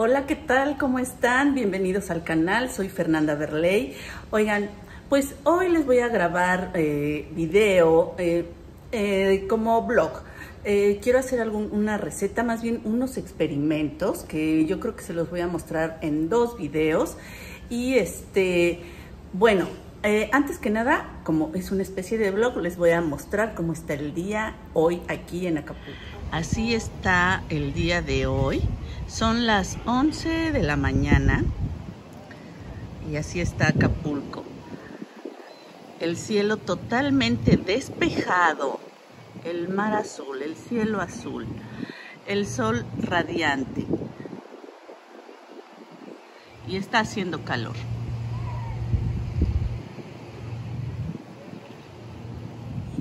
Hola, ¿qué tal? ¿Cómo están? Bienvenidos al canal, soy Fernanda Berley. Oigan, pues hoy les voy a grabar eh, video eh, eh, como blog. Quiero hacer algún, una receta, más bien unos experimentos que yo creo que se los voy a mostrar en dos videos. Y este, bueno, antes que nada, como es una especie de blog, les voy a mostrar cómo está el día hoy aquí en Acapulco. Así está el día de hoy. Son las 11 de la mañana y así está Acapulco. El cielo totalmente despejado, el mar azul, el cielo azul, el sol radiante y está haciendo calor.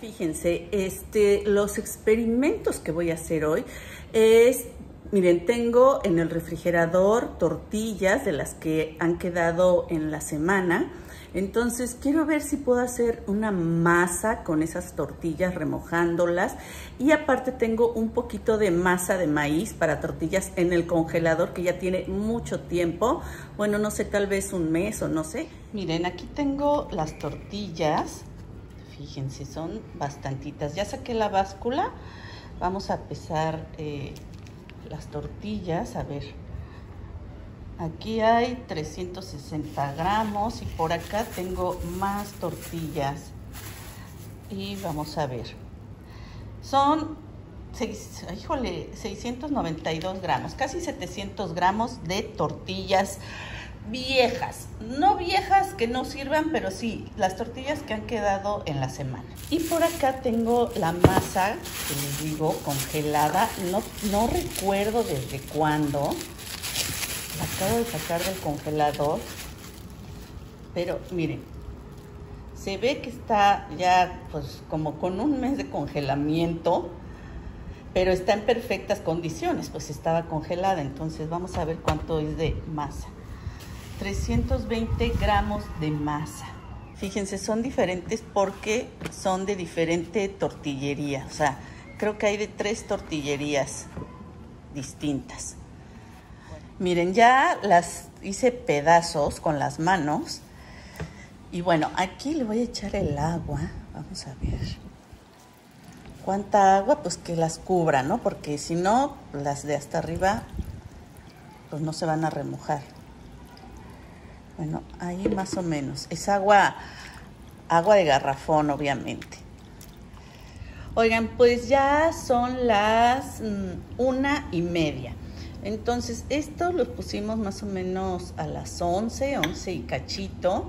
Fíjense, este, los experimentos que voy a hacer hoy es Miren, tengo en el refrigerador tortillas de las que han quedado en la semana. Entonces quiero ver si puedo hacer una masa con esas tortillas remojándolas. Y aparte tengo un poquito de masa de maíz para tortillas en el congelador que ya tiene mucho tiempo. Bueno, no sé, tal vez un mes o no sé. Miren, aquí tengo las tortillas. Fíjense, son bastantitas. Ya saqué la báscula. Vamos a pesar... Eh, las tortillas, a ver, aquí hay 360 gramos y por acá tengo más tortillas. Y vamos a ver, son, híjole, 692 gramos, casi 700 gramos de tortillas viejas, no viejas que no sirvan, pero sí, las tortillas que han quedado en la semana. Y por acá tengo la masa, que les digo, congelada, no, no recuerdo desde cuándo, la acabo de sacar del congelador, pero miren, se ve que está ya pues como con un mes de congelamiento, pero está en perfectas condiciones, pues estaba congelada, entonces vamos a ver cuánto es de masa. 320 gramos de masa. Fíjense, son diferentes porque son de diferente tortillería. O sea, creo que hay de tres tortillerías distintas. Miren, ya las hice pedazos con las manos. Y bueno, aquí le voy a echar el agua. Vamos a ver. ¿Cuánta agua? Pues que las cubra, ¿no? Porque si no, las de hasta arriba, pues no se van a remojar. Bueno, ahí más o menos. Es agua, agua de garrafón, obviamente. Oigan, pues ya son las mm, una y media. Entonces, esto lo pusimos más o menos a las 11, 11 y cachito.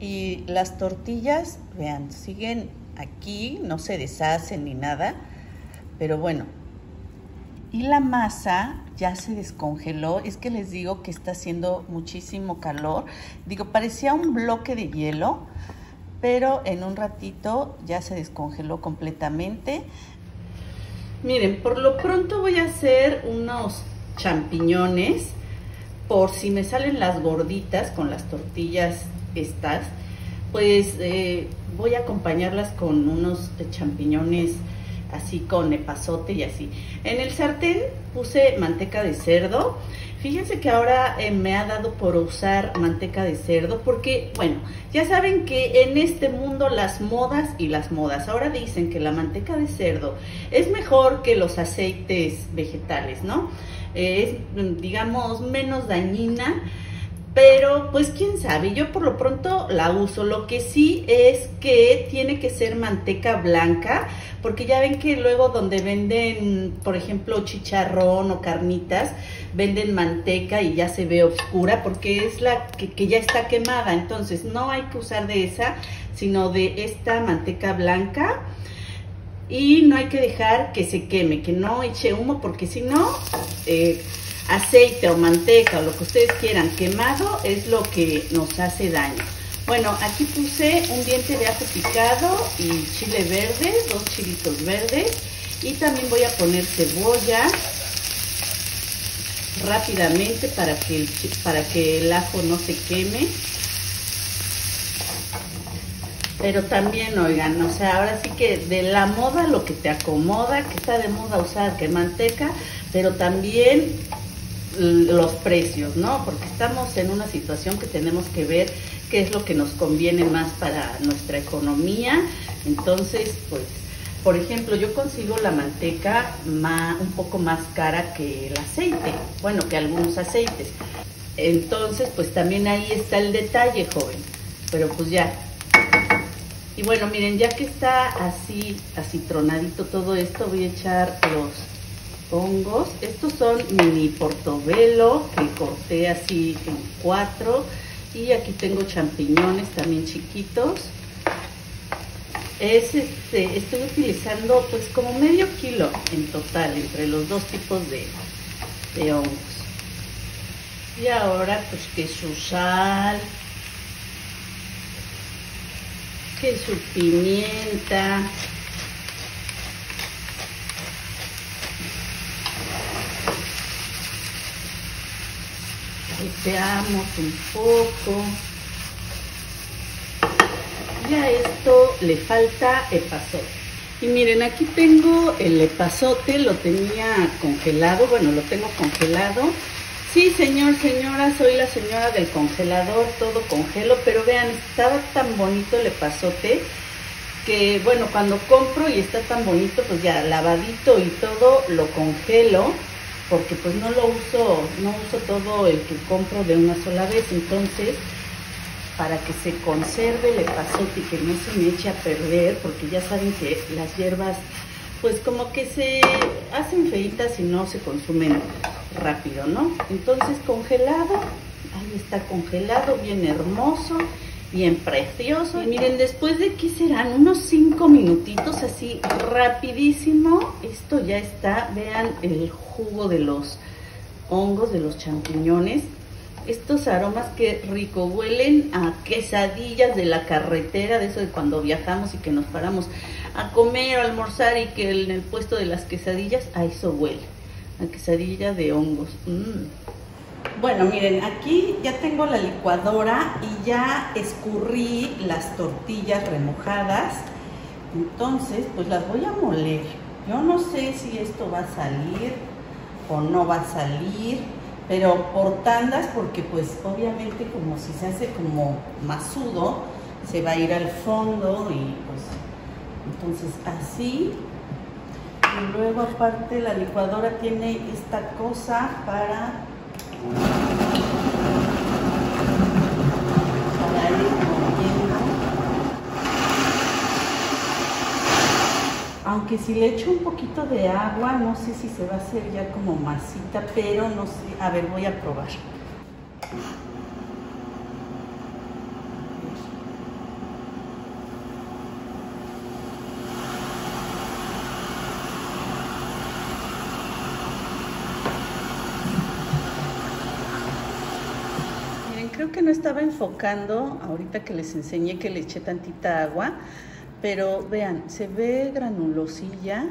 Y las tortillas, vean, siguen aquí, no se deshacen ni nada. Pero bueno, y la masa ya se descongeló. Es que les digo que está haciendo muchísimo calor. Digo, parecía un bloque de hielo, pero en un ratito ya se descongeló completamente. Miren, por lo pronto voy a hacer unos champiñones por si me salen las gorditas con las tortillas estas, pues eh, voy a acompañarlas con unos champiñones así con epazote y así. En el sartén puse manteca de cerdo. Fíjense que ahora eh, me ha dado por usar manteca de cerdo porque, bueno, ya saben que en este mundo las modas y las modas. Ahora dicen que la manteca de cerdo es mejor que los aceites vegetales, ¿no? es, digamos, menos dañina pero pues quién sabe, yo por lo pronto la uso. Lo que sí es que tiene que ser manteca blanca, porque ya ven que luego donde venden, por ejemplo, chicharrón o carnitas, venden manteca y ya se ve oscura porque es la que, ya está quemada. Entonces no hay que usar de esa, sino de esta manteca blanca. Y no hay que dejar que se queme, que no eche humo, porque si no... Eh, aceite o manteca o lo que ustedes quieran quemado es lo que nos hace daño. Bueno, aquí puse un diente de ajo picado y chile verde, dos chilitos verdes y también voy a poner cebolla rápidamente para que el, para que el ajo no se queme. Pero también, oigan, o sea, ahora sí que de la moda lo que te acomoda, que está de moda usar que manteca, pero también los precios, ¿no? Porque estamos en una situación que tenemos que ver qué es lo que nos conviene más para nuestra economía. Entonces, pues, por ejemplo, yo consigo la manteca un poco más cara que el aceite, bueno, que algunos aceites. Entonces, pues también ahí está el detalle, joven. Pero pues ya. Y bueno, miren, ya que está así, así tronadito todo esto, voy a echar los hongos. Estos son mini portobelo que corté así en cuatro. Y aquí tengo champiñones también chiquitos. Es este, estoy utilizando pues como medio kilo en total entre los dos tipos de, de hongos. Y ahora pues que su sal, que su pimienta, veamos un poco. Ya esto le falta epazote. Y miren, aquí tengo el epazote, lo tenía congelado, bueno, lo tengo congelado. Sí, señor, señora, soy la señora del congelador, todo congelo, pero vean, estaba tan bonito el epazote que, bueno, cuando compro y está tan bonito, pues ya lavadito y todo, lo congelo porque pues no lo uso, no uso todo el que compro de una sola vez, entonces para que se conserve el epazote y que no se me eche a perder, porque ya saben que las hierbas pues como que se hacen feitas y no se consumen rápido, ¿no? Entonces congelado, ahí está congelado, bien hermoso, bien precioso. Y miren, después de que serán unos 5 minutitos así rapidísimo, esto ya está, vean el jugo de los hongos, de los champiñones. Estos aromas que rico huelen a quesadillas de la carretera, de eso de cuando viajamos y que nos paramos a comer o almorzar y que en el puesto de las quesadillas, a eso huele, a quesadilla de hongos. Mm. Bueno, miren, aquí ya tengo la licuadora y ya escurrí las tortillas remojadas. Entonces, pues las voy a moler. Yo no sé si esto va a salir o no va a salir, pero por tandas, porque pues obviamente como si se hace como masudo, se va a ir al fondo y pues entonces así. Y luego aparte la licuadora tiene esta cosa para aunque si le echo un poquito de agua, no sé si se va a hacer ya como masita, pero no sé, a ver, voy a probar. Creo que no estaba enfocando, ahorita que les enseñé que le eché tantita agua, pero vean, se ve granulosilla,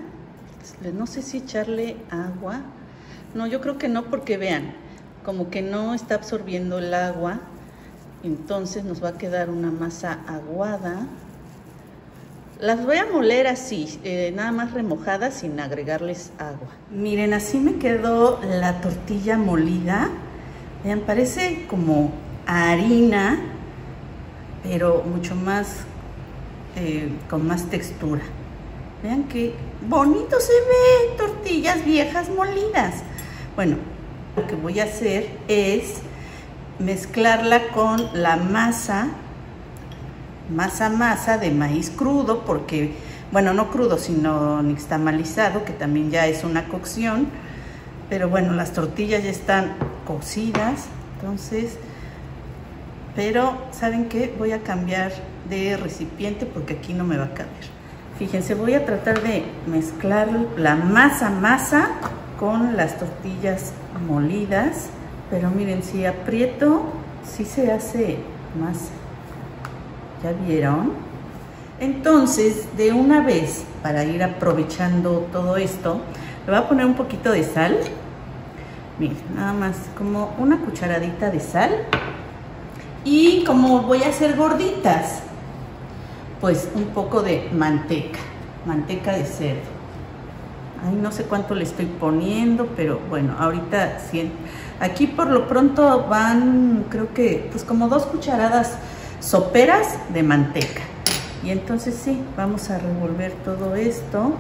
no sé si echarle agua, no, yo creo que no porque vean, como que no está absorbiendo el agua, entonces nos va a quedar una masa aguada. Las voy a moler así, eh, nada más remojadas sin agregarles agua. Miren, así me quedó la tortilla molida. Vean, parece como harina, pero mucho más, eh, con más textura. Vean qué bonito se ve, tortillas viejas molidas. Bueno, lo que voy a hacer es mezclarla con la masa, masa masa de maíz crudo, porque, bueno, no crudo, sino nixtamalizado, que también ya es una cocción. Pero bueno, las tortillas ya están cocidas, entonces pero, ¿saben qué? Voy a cambiar de recipiente porque aquí no me va a caber. Fíjense, voy a tratar de mezclar la masa masa con las tortillas molidas. Pero miren, si aprieto, sí se hace masa. ¿Ya vieron? Entonces, de una vez, para ir aprovechando todo esto, le voy a poner un poquito de sal. Miren, nada más como una cucharadita de sal y como voy a hacer gorditas, pues un poco de manteca, manteca de cerdo. Ay, no sé cuánto le estoy poniendo, pero bueno, ahorita Aquí por lo pronto van, creo que, pues como dos cucharadas soperas de manteca. Y entonces sí, vamos a revolver todo esto,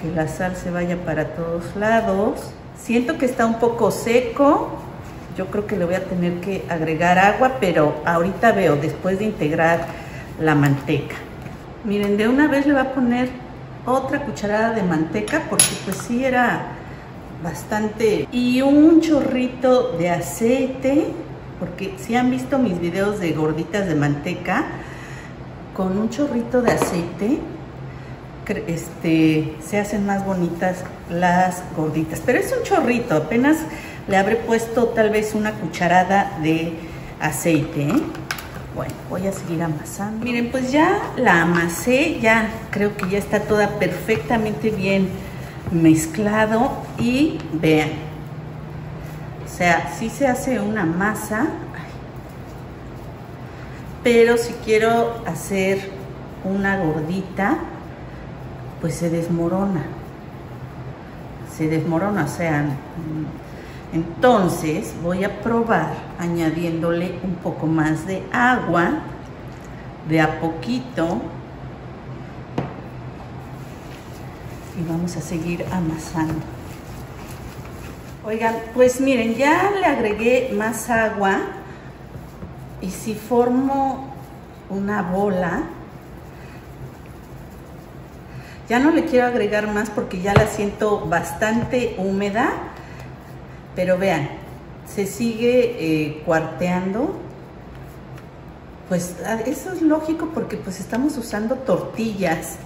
que la sal se vaya para todos lados. Siento que está un poco seco, yo creo que le voy a tener que agregar agua, pero ahorita veo, después de integrar la manteca. Miren, de una vez le voy a poner otra cucharada de manteca, porque pues sí era bastante. Y un chorrito de aceite, porque si han visto mis videos de gorditas de manteca, con un chorrito de aceite este, se hacen más bonitas las gorditas. Pero es un chorrito, apenas le habré puesto tal vez una cucharada de aceite. ¿eh? Bueno, voy a seguir amasando. Miren, pues ya la amasé, ya creo que ya está toda perfectamente bien mezclado y vean. O sea, sí se hace una masa pero si quiero hacer una gordita, pues se desmorona. Se desmorona, o sea, entonces voy a probar añadiéndole un poco más de agua, de a poquito, y vamos a seguir amasando. Oigan, pues miren, ya le agregué más agua y si formo una bola, ya no le quiero agregar más porque ya la siento bastante húmeda, pero vean, se sigue eh, cuarteando. Pues ah, eso es lógico porque pues estamos usando tortillas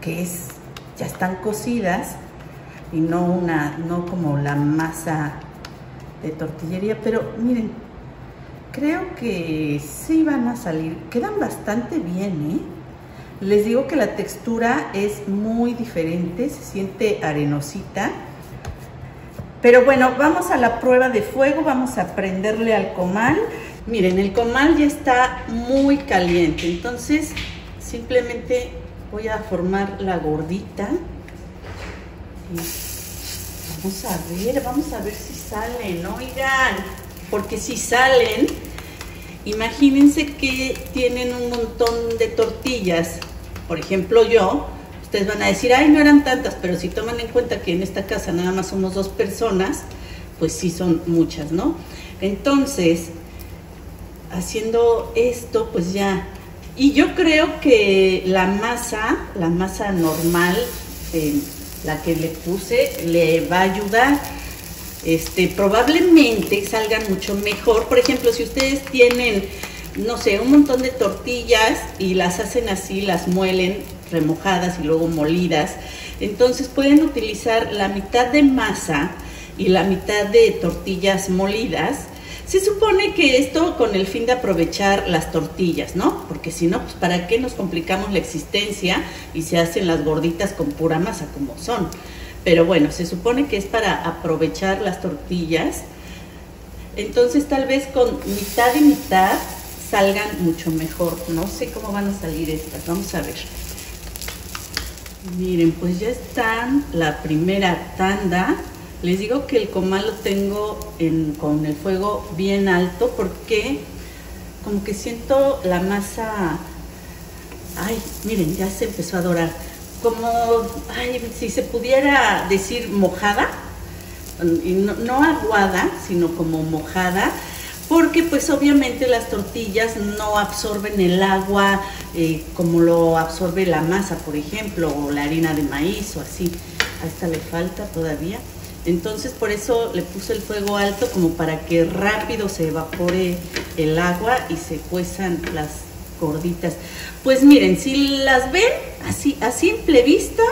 que es, ya están cocidas y no una, no como la masa de tortillería, pero miren, Creo que sí van a salir, quedan bastante bien, ¿eh? Les digo que la textura es muy diferente, se siente arenosita. Pero bueno, vamos a la prueba de fuego, vamos a prenderle al comal. Miren, el comal ya está muy caliente, entonces simplemente voy a formar la gordita. vamos a ver, vamos a ver si salen, oigan porque si salen, imagínense que tienen un montón de tortillas, por ejemplo yo, ustedes van a decir, ay, no eran tantas, pero si toman en cuenta que en esta casa nada más somos dos personas, pues sí son muchas, ¿no? Entonces, haciendo esto, pues ya, y yo creo que la masa, la masa normal, eh, la que le puse, le va a ayudar este, probablemente salgan mucho mejor. Por ejemplo, si ustedes tienen, no sé, un montón de tortillas y las hacen así, las muelen remojadas y luego molidas, entonces pueden utilizar la mitad de masa y la mitad de tortillas molidas. Se supone que esto con el fin de aprovechar las tortillas, ¿no? Porque si no, pues ¿para qué nos complicamos la existencia y se hacen las gorditas con pura masa como son? Pero bueno, se supone que es para aprovechar las tortillas. Entonces tal vez con mitad y mitad salgan mucho mejor. No sé cómo van a salir estas. Vamos a ver. Miren, pues ya están la primera tanda. Les digo que el comal lo tengo con el fuego bien alto porque como que siento la masa... Ay, miren, ya se empezó a dorar como, ay, si se pudiera decir mojada, y no, aguada, sino como mojada, porque pues obviamente las tortillas no absorben el agua eh, como lo absorbe la masa, por ejemplo, o la harina de maíz o así. A esta le falta todavía. Entonces por eso le puse el fuego alto como para que rápido se evapore el agua y se cuezan las gorditas. Pues miren, si las ven así a simple vista,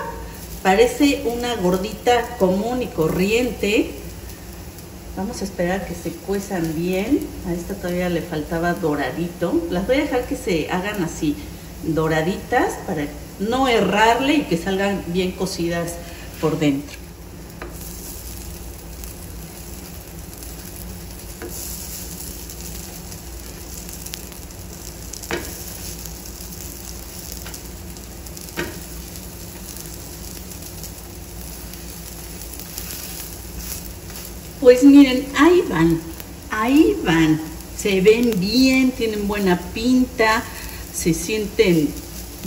parece una gordita común y corriente. Vamos a esperar que se cuezan bien. A esta todavía le faltaba doradito. Las voy a dejar que se hagan así, doraditas, para no errarle y que salgan bien cocidas por dentro. Pues miren, ahí van, ahí van. Se ven bien, tienen buena pinta, se sienten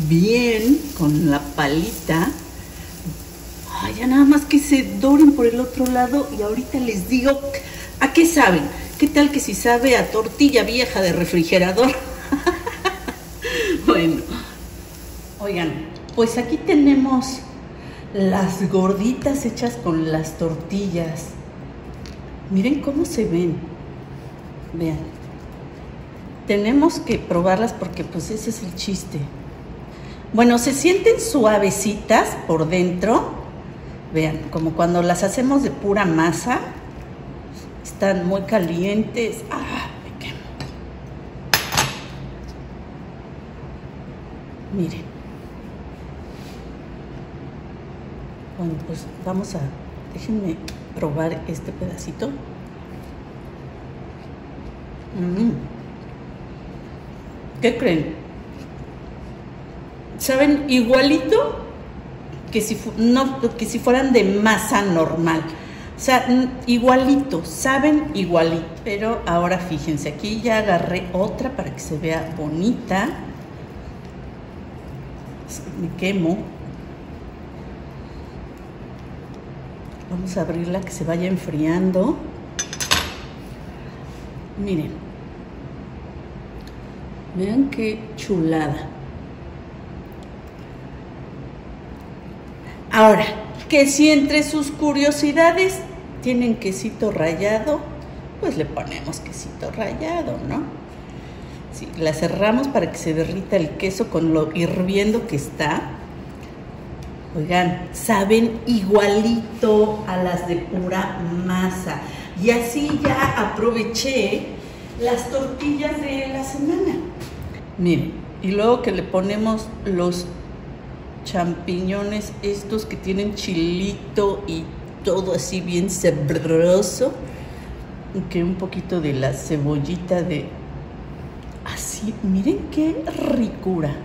bien con la palita. Ay, ya nada más que se doren por el otro lado y ahorita les digo, ¿a qué saben? ¿Qué tal que si sabe a tortilla vieja de refrigerador? bueno, oigan, pues aquí tenemos las gorditas hechas con las tortillas. Miren cómo se ven. Vean. Tenemos que probarlas porque pues ese es el chiste. Bueno, se sienten suavecitas por dentro. Vean, como cuando las hacemos de pura masa. Están muy calientes. ¡Ah! Me quemo. Miren. Bueno, pues vamos a... Déjenme probar este pedacito. Mm. ¿Qué creen? ¿Saben igualito que si, no, que si fueran de masa normal? O sea, igualito, saben igualito. Pero ahora fíjense, aquí ya agarré otra para que se vea bonita. Me quemo. Vamos a abrirla que se vaya enfriando. Miren. Vean qué chulada. Ahora, que si entre sus curiosidades tienen quesito rallado, pues le ponemos quesito rallado, ¿no? Sí, la cerramos para que se derrita el queso con lo hirviendo que está. Oigan, saben igualito a las de pura masa. Y así ya aproveché las tortillas de la semana. Miren, y luego que le ponemos los champiñones estos que tienen chilito y todo así bien sabroso. Que un poquito de la cebollita de... Así, miren qué ricura.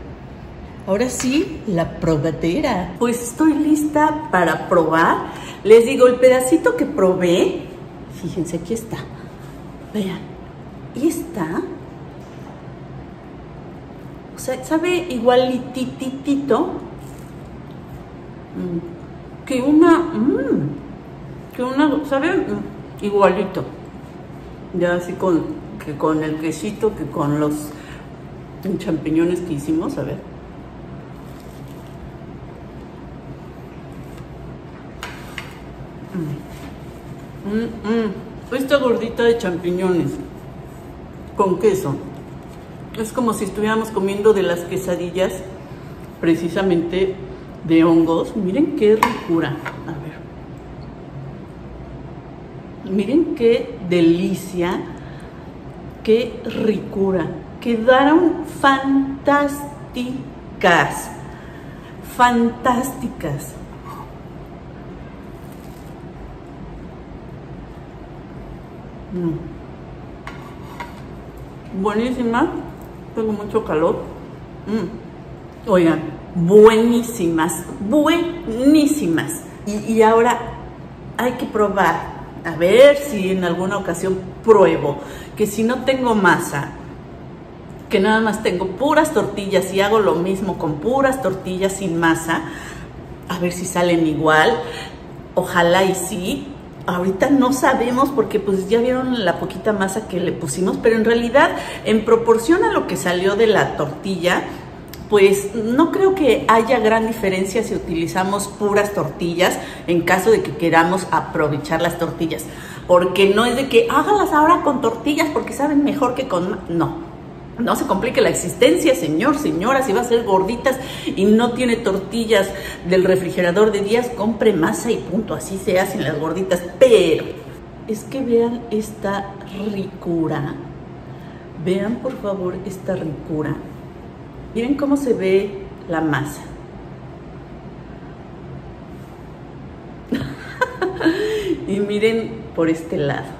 Ahora sí, la probadera. Pues estoy lista para probar. Les digo, el pedacito que probé, fíjense, aquí está. Vean, y está. Sabe igualititito mm, que una, mmm, que una, sabe mm, igualito. Ya así con, que con el quesito, que con los champiñones que hicimos, a ver. Mm, mm. Esta gordita de champiñones con queso. Es como si estuviéramos comiendo de las quesadillas precisamente de hongos. Miren qué ricura. A ver. Miren qué delicia. Qué ricura. Quedaron fantásticas. Fantásticas. Mm. Buenísima. Tengo mucho calor. Mm. Oigan, buenísimas, buenísimas. Y, y ahora hay que probar. A ver si en alguna ocasión pruebo que si no tengo masa, que nada más tengo puras tortillas y hago lo mismo con puras tortillas sin masa, a ver si salen igual. Ojalá y sí, ahorita no sabemos porque pues ya vieron la poquita masa que le pusimos, pero en realidad en proporción a lo que salió de la tortilla, pues no creo que haya gran diferencia si utilizamos puras tortillas en caso de que queramos aprovechar las tortillas. Porque no es de que hágalas ahora con tortillas porque saben mejor que con... No, no se complique la existencia, señor, señora, si va a ser gorditas y no tiene tortillas del refrigerador de días, compre masa y punto, así se hacen las gorditas. Pero es que vean esta ricura. Vean por favor esta ricura. Miren cómo se ve la masa. y miren por este lado.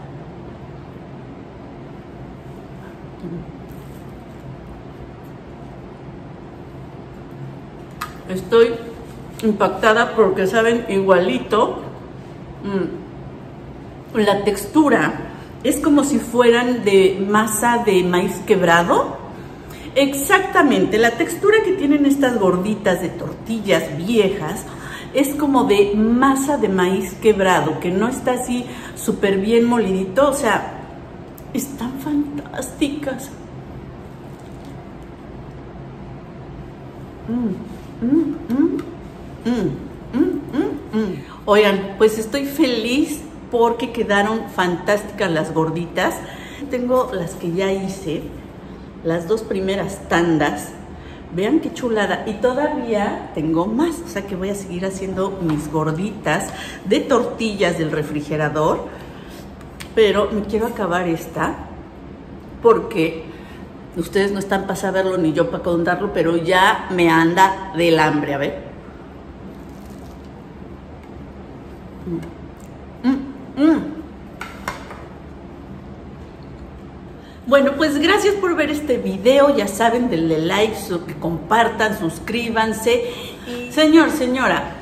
Estoy impactada porque saben igualito. Mm. La textura es como si fueran de masa de maíz quebrado. Exactamente, la textura que tienen estas gorditas de tortillas viejas es como de masa de maíz quebrado, que no está así súper bien molidito, o sea, están fantásticas. Mm, mm, mm, Oigan, pues estoy feliz porque quedaron fantásticas las gorditas. Tengo las que ya hice, las dos primeras tandas. Vean qué chulada. Y todavía tengo más, o sea que voy a seguir haciendo mis gorditas de tortillas del refrigerador. Pero me quiero acabar esta porque ustedes no están para saberlo ni yo para contarlo, pero ya me anda del hambre. A ver. Mm, mm, mm. Bueno, pues gracias por ver este video. Ya saben, denle like, que compartan, suscríbanse. Señor, señora,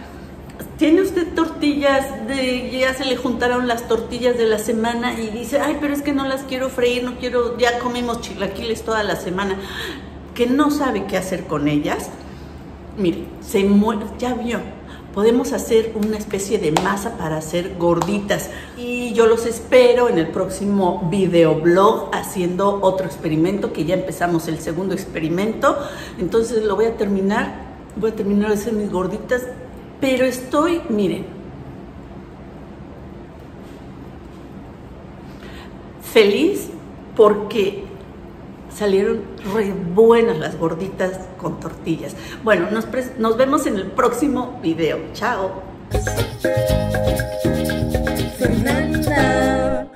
¿tiene usted tortillas de, ya se le juntaron las tortillas de la semana y dice, ay, pero es que no las quiero freír, no quiero, ya comimos chilaquiles toda la semana, que no sabe qué hacer con ellas? Mire, se muere, ya vio, podemos hacer una especie de masa para hacer gorditas. Y yo los espero en el próximo videoblog haciendo otro experimento, que ya empezamos el segundo experimento. Entonces lo voy a terminar, voy a terminar de hacer mis gorditas, pero estoy, miren, feliz porque salieron re buenas las gorditas con tortillas. Bueno, nos, nos vemos en el próximo video. Chao. Fernanda